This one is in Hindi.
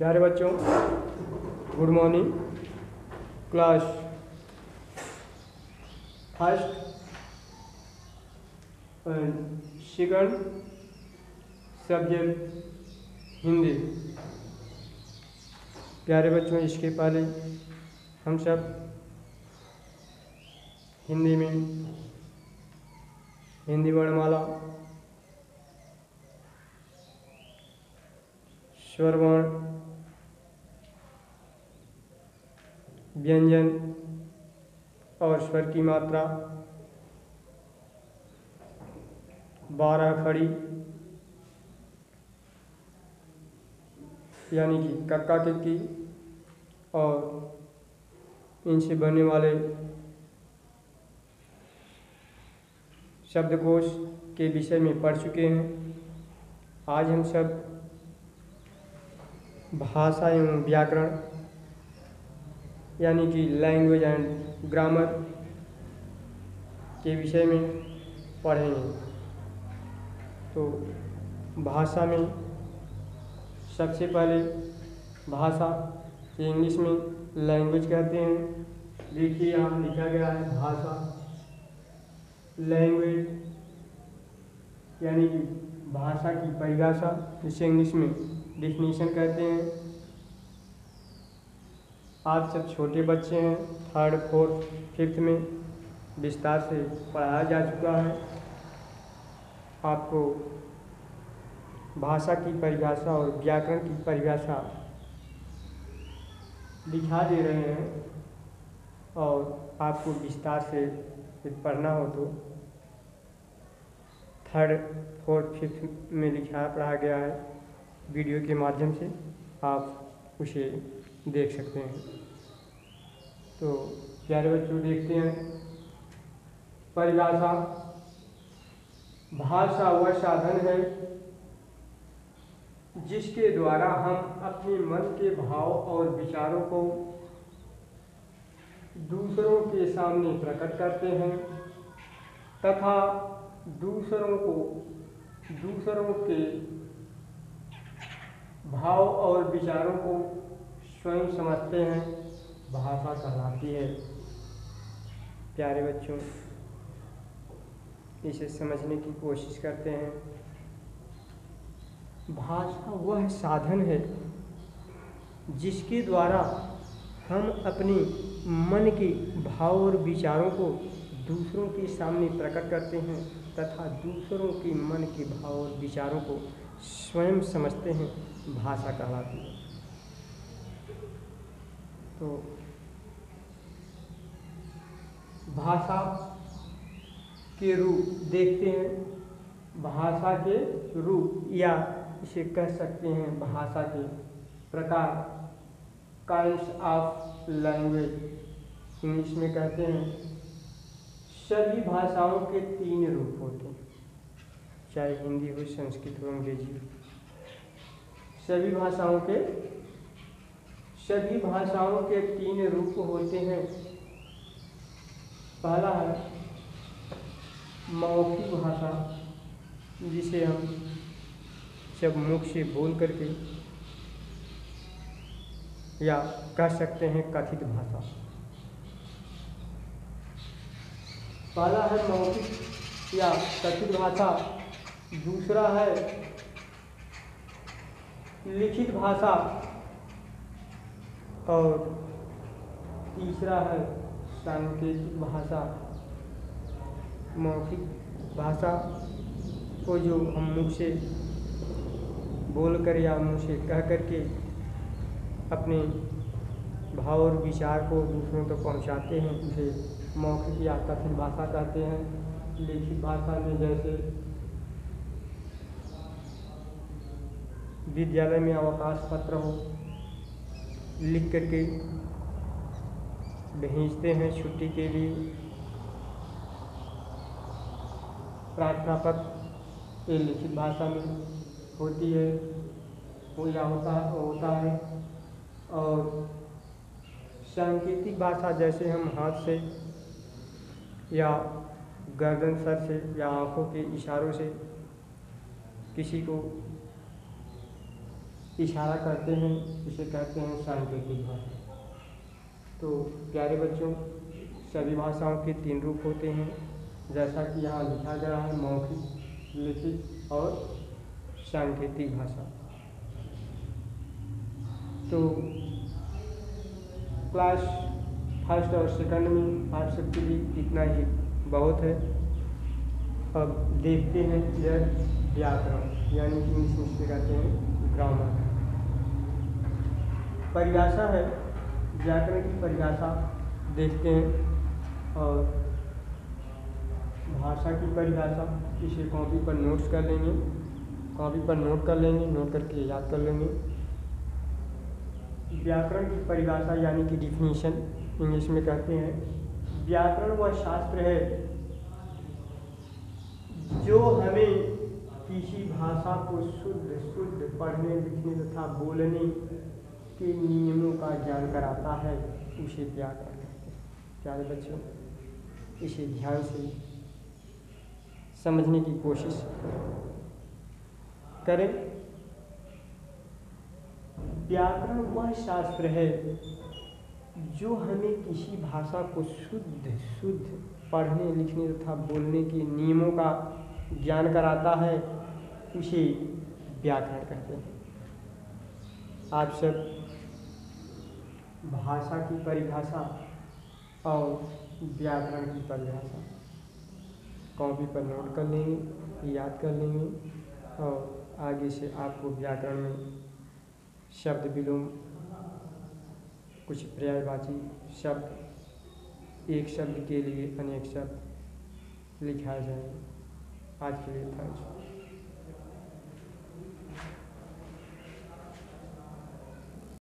प्यारे बच्चों good morning class first and second subject Hindi. प्यारे बच्चों, इसके पहले हम सब हिंदी में हिंदी वर्णमाला स्वरवर्ण व्यंजन और स्वर की मात्रा, बारह खड़ी, यानी कि कक्का किक्की और इनसे बनने वाले शब्दकोश के विषय में पढ़ चुके हैं। आज हम सब भाषा एवं व्याकरण यानी कि लैंग्वेज एंड ग्रामर के विषय में पढ़ेंगे। तो भाषा में सबसे पहले भाषा इंग्लिश में लैंग्वेज कहते हैं। देखिए, यहाँ लिखा गया है भाषा। लैंग्वेज यानी कि भाषा की परिभाषा, जिसे इंग्लिश में डिफिनीशन कहते हैं। आप सब छोटे बच्चे हैं थर्ड फोर्थ फिफ्थ में विस्तार से पढ़ाया जा चुका है, आपको भाषा की परिभाषा और व्याकरण की परिभाषा दिखा दे रहे हैं और आपको विस्तार से पढ़ना हो तो थर्ड फोर्थ फिफ्थ में लिखा पढ़ा गया है। वीडियो के माध्यम से आप उसे देख सकते हैं। तो प्यारे बच्चों, देखते हैं। परिभाषा, भाषा वह साधन है जिसके द्वारा हम अपने मन के भाव और विचारों को दूसरों के सामने प्रकट करते हैं तथा दूसरों को, दूसरों के भाव और विचारों को स्वयं समझते हैं, भाषा कहलाती है। प्यारे बच्चों, इसे समझने की कोशिश करते हैं। भाषा वह साधन है जिसके द्वारा हम अपने मन के भाव और विचारों को दूसरों के सामने प्रकट करते हैं तथा दूसरों के मन के भाव और विचारों को स्वयं समझते हैं, भाषा कहलाती है। तो भाषा के रूप देखते हैं। भाषा के रूप या इसे कह सकते हैं भाषा के प्रकार। काइंड्स ऑफ़ लैंग्वेज इंग्लिश में कहते हैं। सभी भाषाओं के तीन रूप होते हैं। चाहे हिंदी हो, संस्कृत हो, अंग्रेज़ी हो। सभी भाषाओं के सभी भाषाओं के तीन रूप होते हैं। पहला है मौखिक भाषा, जिसे हम जब मुख से बोल करके या कह सकते हैं कथित भाषा। पहला है मौखिक या कथित भाषा, दूसरा है लिखित भाषा और तीसरा है सांकेतिक भाषा। मौखिक भाषा को जो हम मुख से बोल कर या मुँह से कह कर के अपने भाव और विचार को दूसरों तक तो पहुंचाते हैं, उसे मौखिक या कथित भाषा कहते हैं। लिखित भाषा में जैसे विद्यालय में अवकाश पत्र हो लिख करके भेजते हैं छुट्टी के लिए। प्रार्थना पत्र, ये लिखित भाषा में होती है। या होता होता है। और सांकेतिक भाषा जैसे हम हाथ से या गर्दन सर से या आँखों के इशारों से किसी को इशारा करते हैं, इसे कहते हैं सांकेतिक भाषा। तो प्यारे बच्चों, सभी भाषाओं के तीन रूप होते हैं। जैसा कि यहाँ लिखा गया है, मौखिक, लिखित और सांकेतिक भाषा। तो क्लास फ़र्स्ट और सेकंड में आप सबके लिए इतना ही बहुत है। अब देखते हैं इधर व्याकरण, यानी कि इंग्लिश में कहते हैं। परिभाषा है। व्याकरण की परिभाषा देखते हैं और भाषा की परिभाषा इसे कॉपी पर नोट्स कर लेंगे। कॉपी पर नोट कर लेंगे नोट करके याद कर लेंगे। व्याकरण की परिभाषा यानी कि डिफिनीशन इंग्लिश में कहते हैं। व्याकरण वह शास्त्र है जो हमें किसी भाषा को शुद्ध शुद्ध पढ़ने, लिखने तथा बोलने के नियमों का ज्ञान कराता है, उसे हैं। प्यारे बच्चों, इसे ध्यान से समझने की कोशिश करें। व्याकरण वह शास्त्र है जो हमें किसी भाषा को शुद्ध शुद्ध पढ़ने, लिखने तथा बोलने के नियमों का ज्ञान कराता है, उसे व्याकरण कहते हैं। आप सब भाषा की परिभाषा और व्याकरण की परिभाषा। कॉपी पर नोट कर लेंगे, याद कर लेंगे और आगे से आपको व्याकरण में शब्द विलोम, कुछ पर्यायवाची शब्द, एक शब्द के लिए अनेक शब्द लिखाए जाएँगे। आज के लिए थैंक यू।